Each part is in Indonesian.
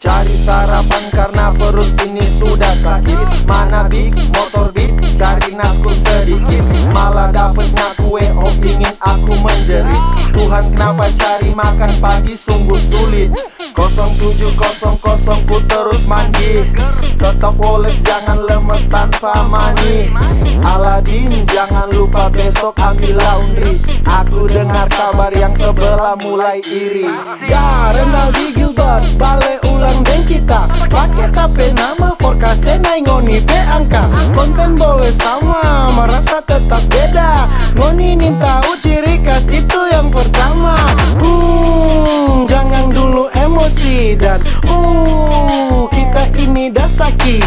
Cari sarapan karena perut ini sudah sakit. Mana big motor beat cari naskul sedikit. Malah dapetnya kue oh ingin aku menjerit. Tuhan kenapa cari makan pagi sungguh sulit 0700 ku terus mandi. Tetap poles jangan lemes tanpa mani. Aladin jangan lupa besok ambil laundry Aku dengar kabar yang sebelah mulai iri. Ya Renaldi Gilbert balik ulang dan kita. Pakai tape nama forecast naik ngoni angka. Konten boleh sama merasa tetap beda. Ngoni minta ini dasaki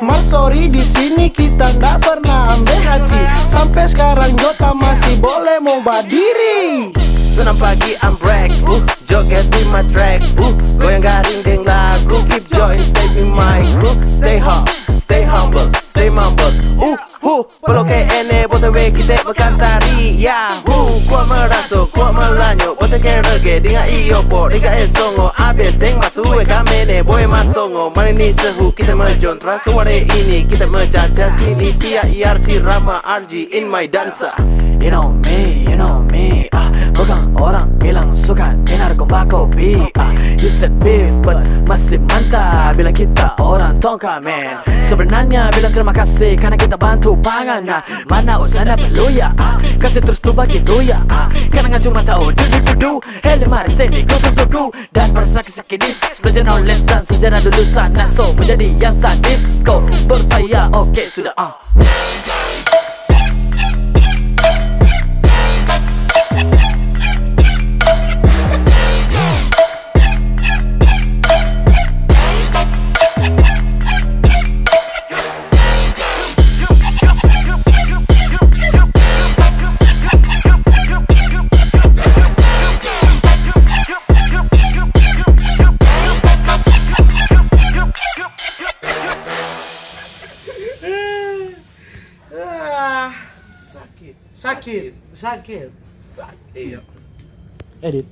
Mar sorry di sini kita ndak pernah ambil hati. Sampai sekarang Jota masih boleh mau badiri Senam pagi I'm break uh, Joget di my track. Uh, Goyang garing deng lagu. Keep join stay in my crew Stay hot, stay humble, stay mumble. Uh, uh, peluk ke ene Bote we kita berkantari Ya, uh, kuat merasuk, kuat melanjut. Bote ke rege, dinga iyo po Dinga e songo, abis sing masuk e kamene Boy masongo, mani ni sehu Kita mejon, transware ini Kita menjajah sini Pia IRC Rama RG in my dancer. You know me, you know me. Ah, Bukan orang bilang suka dinar kompak kopi. Ah, Beef but masih mantap Bila kita orang tongka man Sebenarnya bilang terima kasih karena kita bantu pangan nah, Mana usahanya perlu ya ah, Kasih terus tuh bagi ya ah, Karena cuma tahu du du du du. Hele mari sini go go go go Dan pada sakit-sakit dis Belajar knowledge dan sejarah dulu sana So menjadi yang sadis. Kau bertanya oke sudah ah. Sakit Sakit Sakit Iya Edit